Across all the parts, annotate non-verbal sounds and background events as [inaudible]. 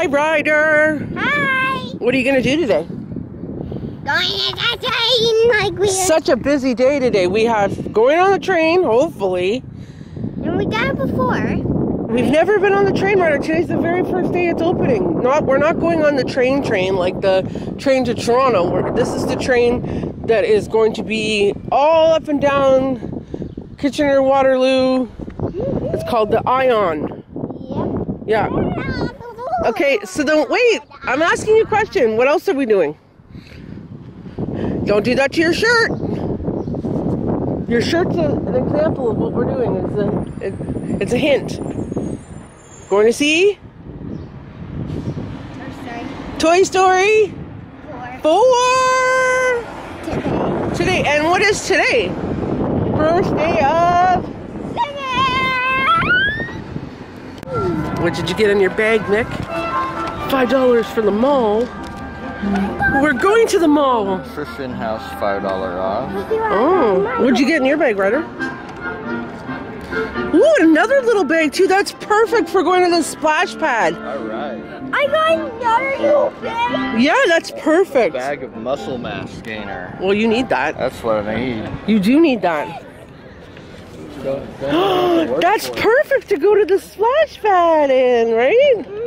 Hi, Ryder. Hi. What are you going to do today? Going to the train like we Such a busy day today. We have going on the train, hopefully. and we done it before. We've never been on the train, Ryder. Today's the very first day it's opening. Not, we're not going on the train train like the train to Toronto. We're, this is the train that is going to be all up and down Kitchener Waterloo. It's called the Ion. Yeah. Okay, so then wait. I'm asking you a question. What else are we doing? Don't do that to your shirt. Your shirt's a, an example of what we're doing. It's a, it, it's a hint. Going to see Toy Story Four. 4 Today. today. And what is today? First day of. What did you get in your bag, Nick? Five dollars for the mall. We're going to the mall. Nutrition House $5 off. Oh, what'd you get in your bag, Ryder? Ooh, another little bag too. That's perfect for going to the splash pad. All right. I got another little bag. Yeah, that's perfect. Bag of muscle mass gainer. Well, you need that. That's what I need. You do need that. Don't, don't [gasps] That's perfect to go to the splash pad in, right?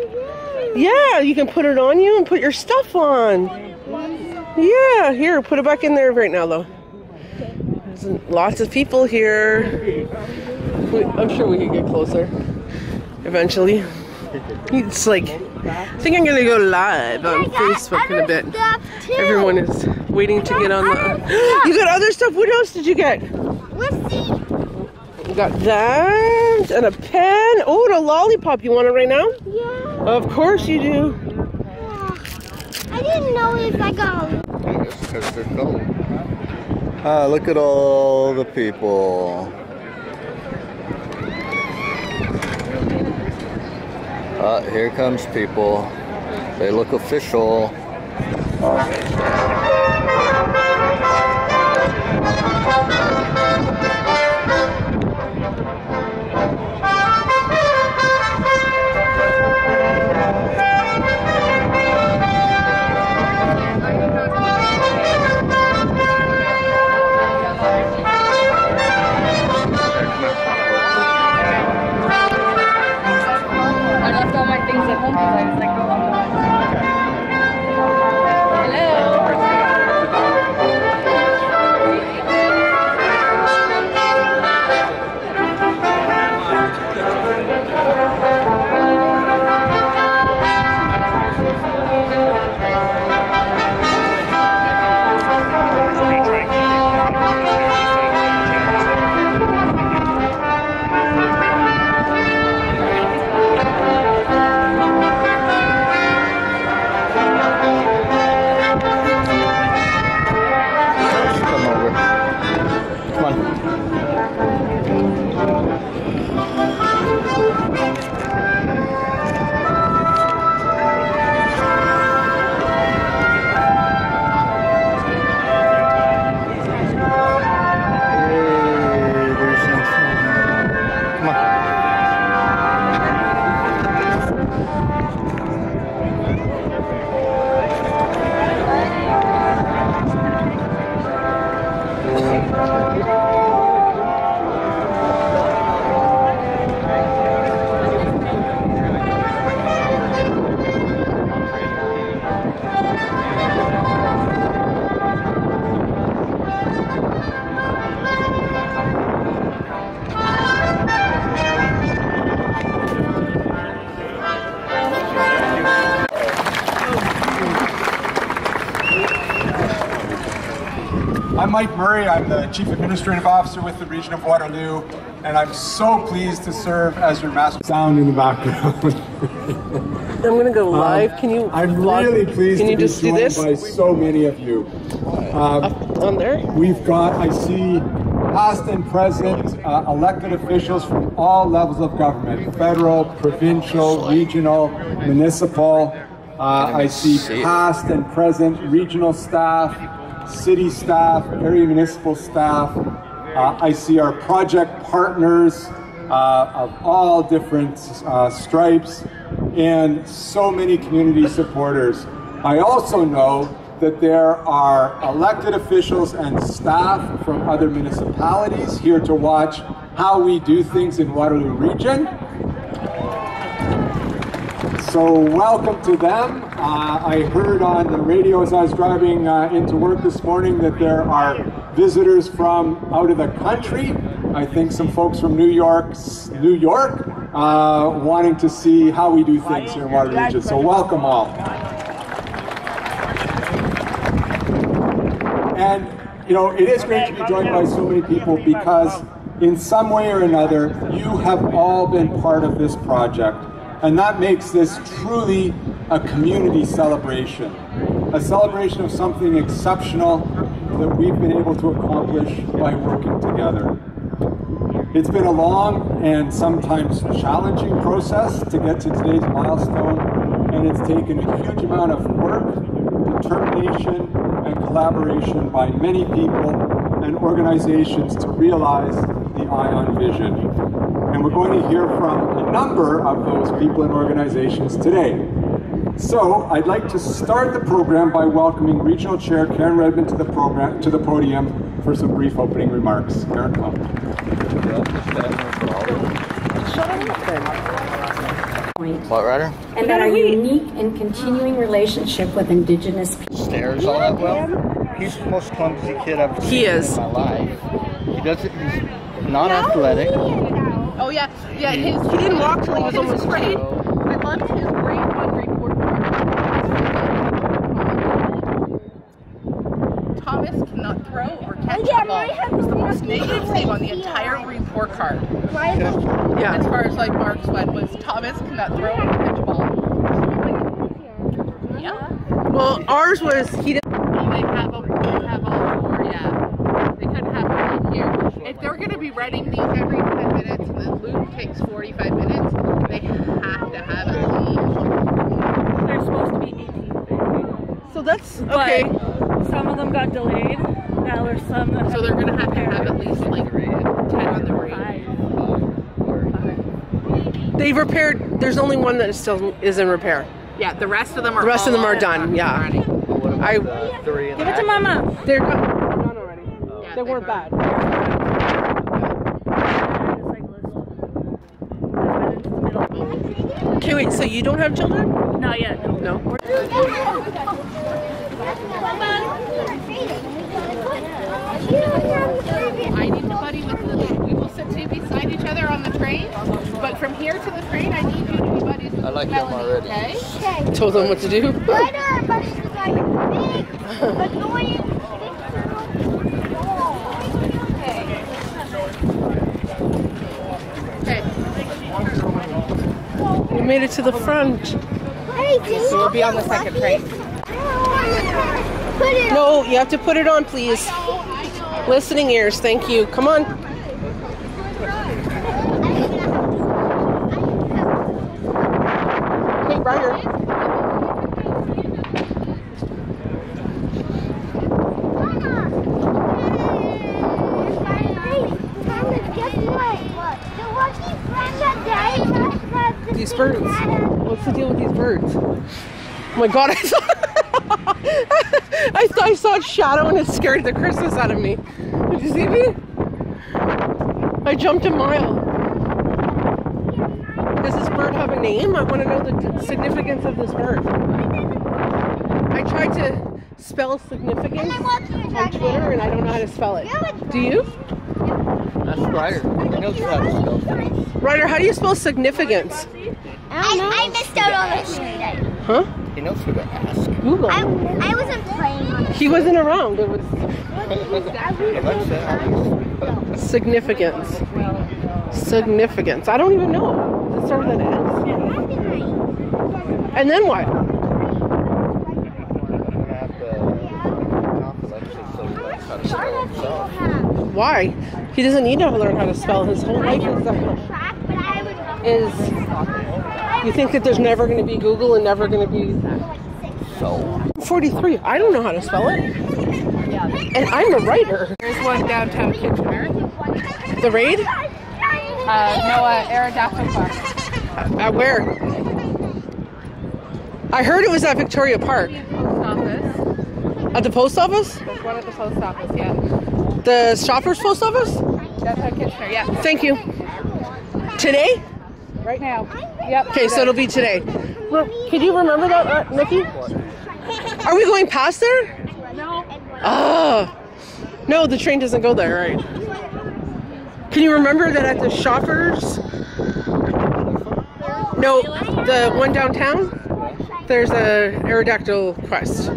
Yeah, you can put it on you and put your stuff on. Yeah, here, put it back in there right now, though. There's lots of people here. We- I'm sure we could get closer eventually. It's like, I think I'm gonna go live on Facebook in a bit. Everyone is waiting to get on the. [gasps] You got other stuff? What else did you get? Let's see. You got that and a pen. Oh, and a lollipop. You want it right now? Yeah. Of course you do. I didn't know if I got. Because they're cold. Ah, look at all the people. Ah, here comes people. They look official. I all my things at home because Mike Murray. I'm the Chief Administrative Officer with the Region of Waterloo, and I'm so pleased to serve as your master. Sound in the background. [laughs] I'm gonna go live. Can you? Um, I'm vlog- really pleased Can to you be just do joined this by so many of you. Um, on there? We've got, I see, past and present uh, elected officials from all levels of government, federal, provincial, regional, municipal. Uh, I see past and present regional staff, city staff, area municipal staff. Uh, I see our project partners uh, of all different uh, stripes. and so many community supporters. I also know that there are elected officials and staff from other municipalities here to watch how we do things in Waterloo Region. So welcome to them. Uh, I heard on the radio as I was driving uh, into work this morning that there are visitors from out of the country. I think some folks from New York, New York, uh, wanting to see how we do things here in Waterloo Region. So welcome all. And, you know, it is great to be joined by so many people because in some way or another, you have all been part of this project. And that makes this truly a community celebration. A celebration of something exceptional that we've been able to accomplish by working together. It's been a long and sometimes challenging process to get to today's milestone, and it's taken a huge amount of work, determination, and collaboration by many people and organizations to realize the ION vision. And we're going to hear from a number of those people and organizations today. So I'd like to start the program by welcoming Regional Chair Karen Redman to the program to the podium for some brief opening remarks. Karen, come. What, Ryder? and that our unique and continuing relationship with Indigenous people. Stairs all that well? He's the most clumsy kid I've seen He is. in my life. He doesn't, he's not athletic. Oh yeah, yeah. His He didn't walk till he was almost grade. I loved his grade one report card. Thomas cannot throw or catch Oh, yeah, a ball. Mary had It was the the most most negative thing on the Yeah. entire report card. Yeah. As far as like marks went, was Thomas cannot throw or catch a ball. Yeah. Well, ours was he didn't. Oh, they have a, they have all four, yeah. They couldn't have it here. If they're going to be writing these every 10 minutes and the loop takes 45 minutes, they have to have it. They're supposed to be 18. So that's But okay. some of them got delayed. Now there's some that So they're going to have to have at least like 10 on the read. They've repaired. There's only one that still is in repair. Yeah, the rest of them are The rest of them are up done, yeah. running. I- the three Give it to mama. They're done. They're done already. Oh. Yeah, They weren't are- bad. Okay, wait. So you don't have children? Not yet. No. No. I need to buddy with Lily. We will sit two beside each other on the train, but from here to the train, I need you to be buddies with I like him Melanie, already. okay? Okay. Told them what to do. What are a bunch of like big, annoying Okay. We made it to the front. Hey, do you We'll be on the second train. Put it No, you have to put it on, please. Listening ears. Thank you. Come on. Hey, Ryder. These birds. What's the deal with these birds? Oh my god, I saw [laughs] I thought I saw a shadow and it scared the Christmas out of me. Did you see me? I jumped a mile. Does this bird have a name? I want to know the significance of this bird. I tried to spell significance on Twitter and I don't know how to spell it. Do you? That's Ryder. He knows how to spell things. Ryder, how do you spell significance? I, I missed out on it today. Huh? He knows who to ask. Google. I, I wasn't playing. He wasn't around. It was significance. Significance. I don't even know. Does it start with an S? And then what? I'm gonna have to office actually so he likes how to spell himself. Why? He doesn't need to learn how to spell. His whole life is, Track, but I would is you think that there's never going to be Google and never going to be So 43. I don't know how to spell it. And I'm a writer. There's one downtown Kitchener. The raid? Uh, Noah Aerodactyl Park. At where? I heard it was at Victoria Park. Post office. At the post office? There's one at the post office, yeah. The shoppers post office? Downtown Kitchener, yeah. Thank you. Today? Right now. Yep. Okay, so it'll be today. Re- Can you remember that, uh, Nikki? Are we going past there? No. Ah, no, the train doesn't go there, right? Can you remember that at the shoppers? No, the one downtown. There's a Aerodactyl quest.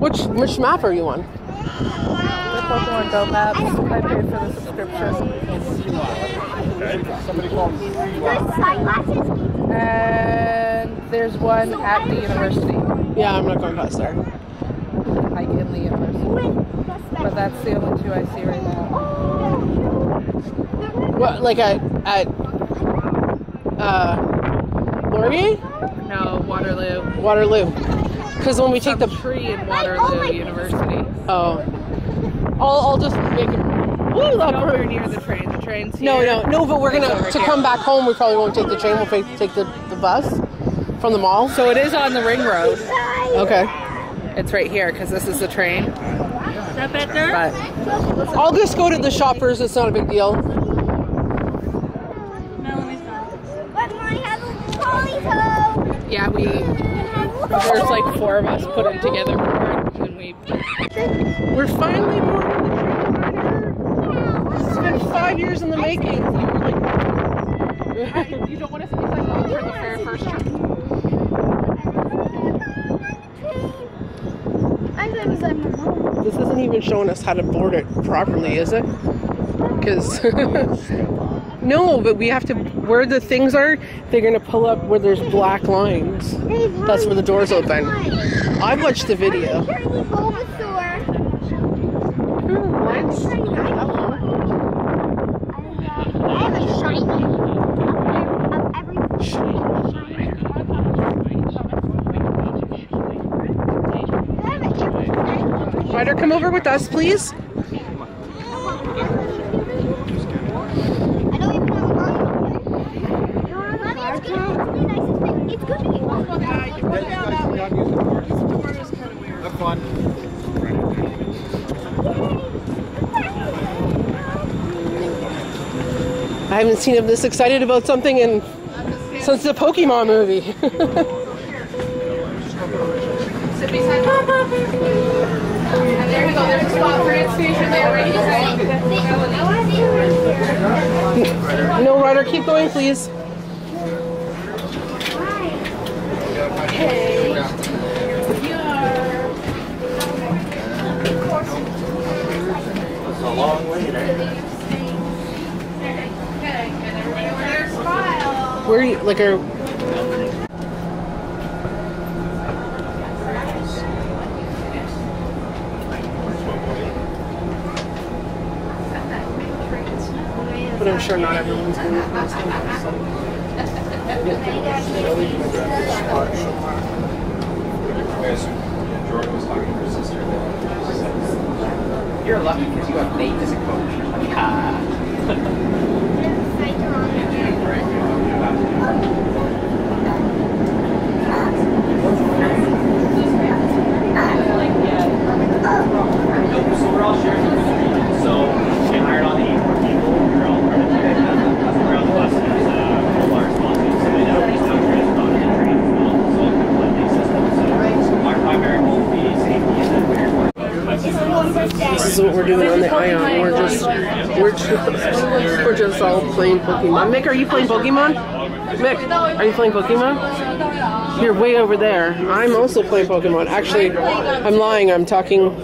Which which map are you on? The Pokemon Go maps. I paid for the subscription. And there's one at the university. Yeah, I'm not going past there. Hike in the university. But that's the only two I see right now. What, like at at uh, Laurier, No, Waterloo. Waterloo? Because when we take the tree in Waterloo University. oh, I'll I'll just make it. That Nowhere near the train. The train's here. no, no. No. But we're It's gonna to here. come back home. We probably won't take the train. We'll take take the, the bus from the mall. So it is on the ring road. Okay. It's right here because this is the train. Is that better? But I'll just go to the shoppers. It's not a big deal. Melanie's gone. But I have a ponytail. yeah, we there's like four of us put them together for and we We're finally boarding the train. Ryder. It's been five years in the making. You were like, [laughs] you don't want to be like oh, for the very first trip. I thought it was like my mom. this isn't showing us how to board it properly, is it? Because [laughs] no, but we have to. Where the things are, they're gonna pull up where there's black lines. That's where the doors open. I watched the video. Shiny Bulbasaur. Lines? Shiny. I have a shiny. Of every shiny. I have everything. Ryder, come over with us, please. I have a line. Mommy, it's good. It's really nice. It's big. It's good. Have fun. I haven't seen him this excited about something in since the Pokemon movie. [laughs] Sit beside And there you go. There's a spot for its station there, right? no, Ryder, keep going, please. Where are you, like, are sure not everyone's going to pass You're lucky because you have Nate as a coach. Like, ah. Nope, so we're all sharing the street. So they hired all the eight more people. We're all part of the We're on the bus. There's uh, four responsible. So they now just now transfer on the train as well. So it's kind of like a system. So our primary goal will be safety and then we're This is what we're doing on the Ion. We're just we're just, we're just all playing Pokemon. Mick, are you playing Pokemon? Mick, are you playing Pokemon? You're way over there. I'm also playing Pokemon. Actually, I'm lying. I'm talking.